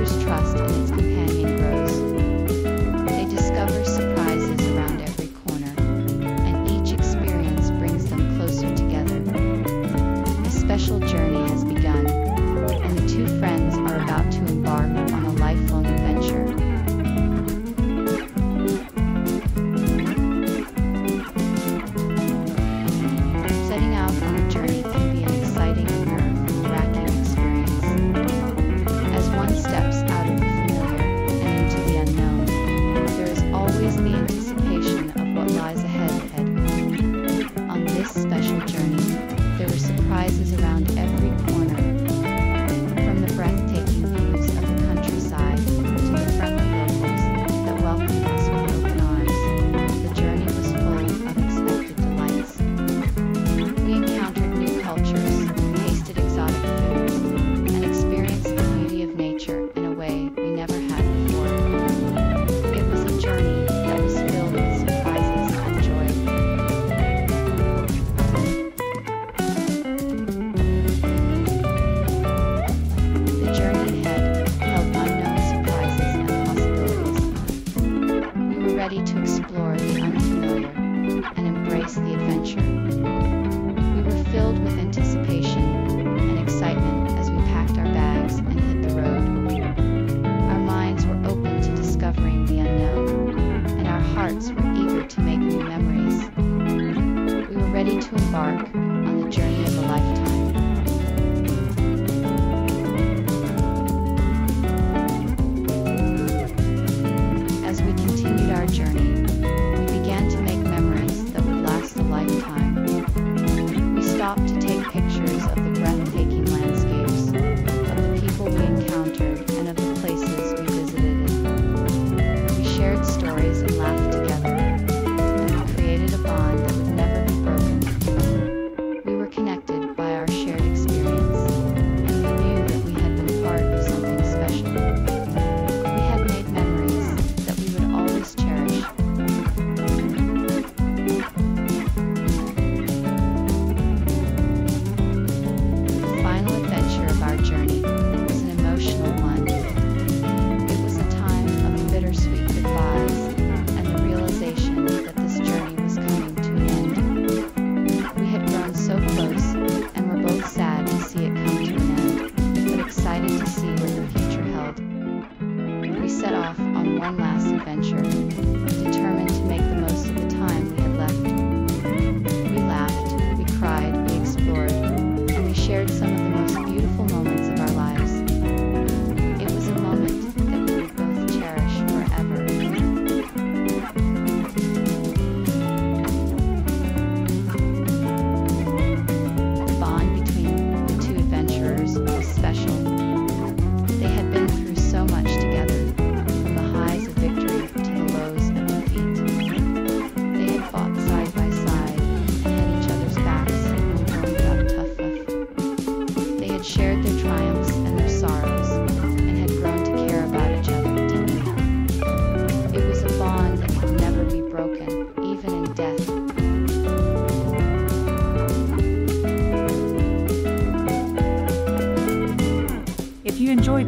and creature's trust in its the unfamiliar and embrace the adventure. We were filled with anticipation and excitement as we packed our bags and hit the road. Our minds were open to discovering the unknown, and our hearts were eager to make new memories. We were ready to embark on the journey of a lifetime.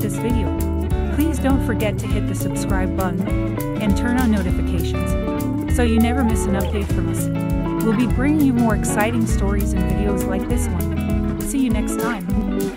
this video. Please don't forget to hit the subscribe button and turn on notifications so you never miss an update from us. We'll be bringing you more exciting stories and videos like this one. See you next time.